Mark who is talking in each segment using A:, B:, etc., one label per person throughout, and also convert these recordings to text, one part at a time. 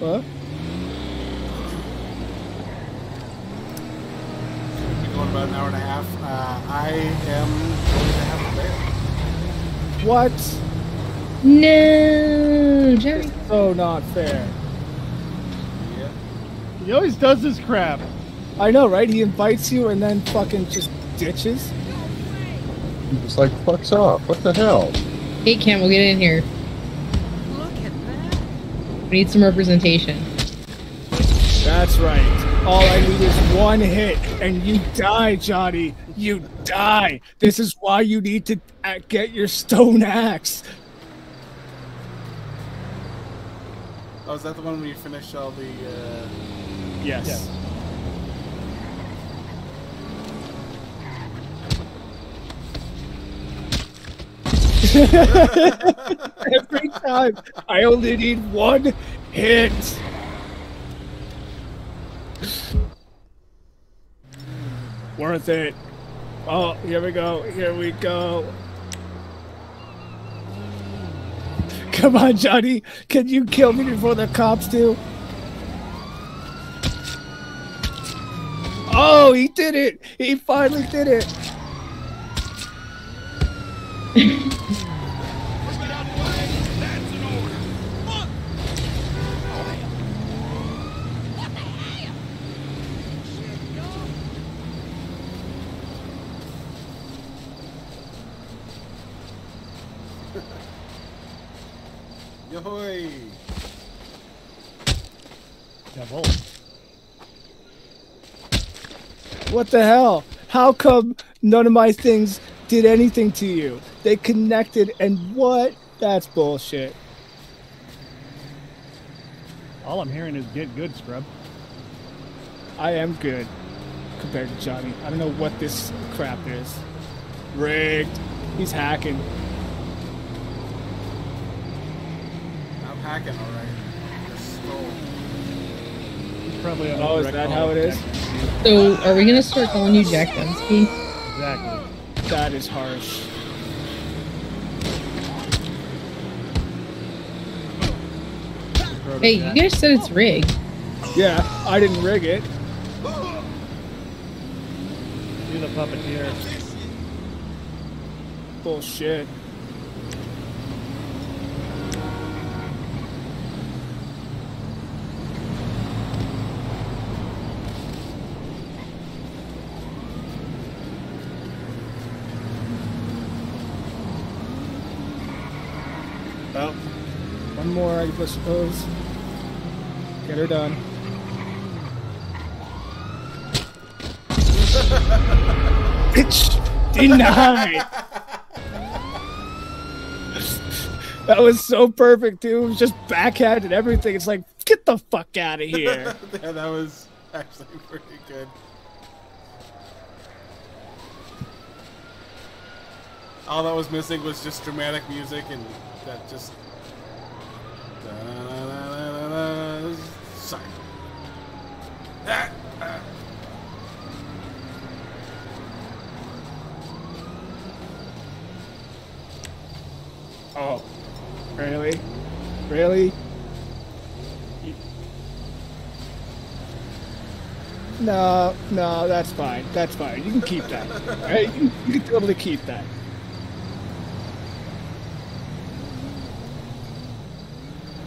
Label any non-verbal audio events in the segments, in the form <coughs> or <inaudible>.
A: What?
B: We've been going about an hour and a half. Uh, I am going to have a bear.
A: What?
C: No, Jerry.
A: So not fair.
B: Yeah.
D: He always does this crap.
A: I know, right? He invites you and then fucking just ditches.
E: It's like, fucks off. What the hell?
C: Hey, Cam, we'll get in here.
F: Look at that.
C: We need some representation.
A: That's right. All I need is one hit, and you die, Johnny. You die. This is why you need to uh, get your stone axe.
B: Oh, is that the one where you finish all the? Uh...
A: Yes. <laughs> <laughs> Every time, I only need one hit. Worth it. Oh, here we go. Here we go. Come on, Johnny. Can you kill me before the cops do? Oh, he did it! He finally did it! <laughs>
B: Yohoy!
D: Devil.
A: What the hell? How come none of my things did anything to you? They connected and what? That's bullshit.
D: All I'm hearing is get good, scrub.
A: I am good compared to Johnny. I don't know what this crap is. Rigged. He's hacking.
B: I'm hacking alright. Just stole.
D: He's probably
A: Oh, is that how it is?
C: So, are we gonna start calling you Jack Dempsey?
D: Exactly.
A: That is harsh.
C: Hey, you guys said it's rigged.
A: Yeah, I didn't rig it.
D: You're the puppeteer.
A: Bullshit. Well, one more, I suppose. Get her done. Bitch! Denied! that was so perfect, too. It was just backhand and everything. It's like, get the fuck out of here. <laughs>
B: yeah, that was actually pretty good. All that was missing was just dramatic music and that just. Sorry. Ah, ah.
A: oh, really? Really? No, no, that's fine. That's fine. You can keep that. Right? You, you can totally keep that.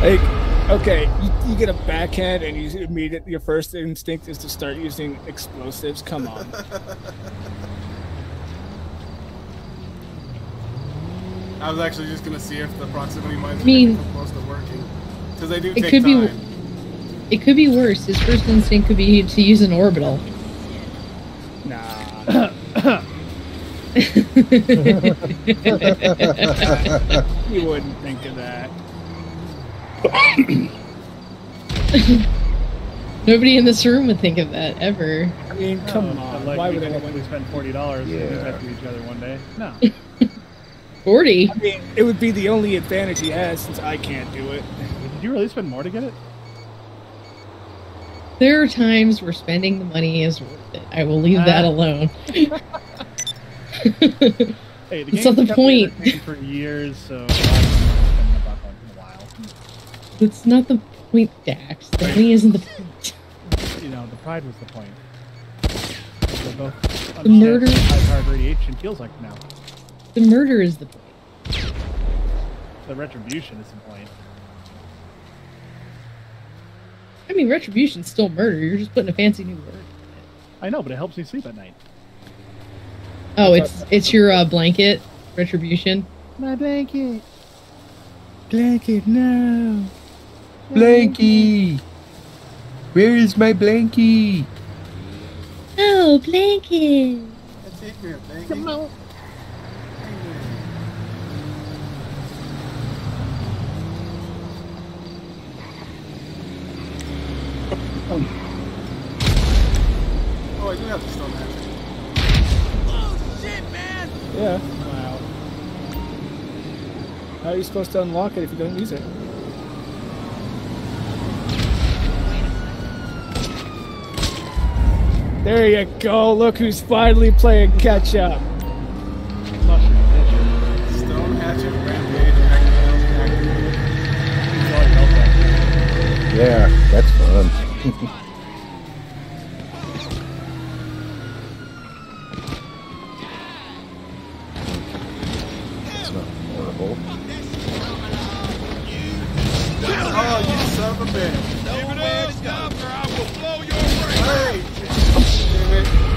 A: Like, okay, you, you get a backhand and you immediately your first instinct is to start using explosives. Come on. <laughs>
B: I was actually just gonna see if the proximity mines
C: I mean-
B: come close to working. Because they do
C: It
B: take
C: could be- It could be worse. His first instinct could be to use an orbital.
A: Nah. <laughs> <laughs> you wouldn't think of that. <coughs>
C: Nobody in this room would think of that ever.
A: I mean, come
D: No,
A: on.
D: Like,
A: Why would
D: collectively
A: anyone?
D: spend forty dollars to
E: Yeah.
D: protect each other one day? No. <laughs>
C: 40.
A: I mean, it would be the only advantage he has since I can't do it.
D: Did you really spend more to get it?
C: There are times where spending the money is worth it. I will leave that
D: Ah.
C: alone. <laughs> <laughs>
D: Hey, the
C: That's
D: game's
C: not the point.
D: for years, so I'm spending a buck on it in a while.
C: That's not the point, Dax. The money isn't the point.
D: You know, the pride was the point. They're both
C: The murder-
D: high-powered radiation feels like now.
C: The murder is the point.
D: The retribution is the point.
C: I mean, retribution's still murder. You're just putting a fancy new word.
D: I know, but it helps me sleep at night.
C: Oh, it's it's your uh, blanket retribution.
D: My blanket.
A: Blanket, no.
E: Blanky! Where is my blankie?
C: Oh, blanket.
B: That's it, man. Thank oh, you. Oh, I do have the stone hatchet. Oh, shit, man!
A: Yeah.
D: Wow.
A: How are you supposed to unlock it if you don't use it? There you go. Look who's finally playing catch up.
B: Stone hatchet, rampage, active, activated.
D: Use all your health back.
E: Yeah, that's fun. That's not horrible.
B: Oh, you son of a bitch segment.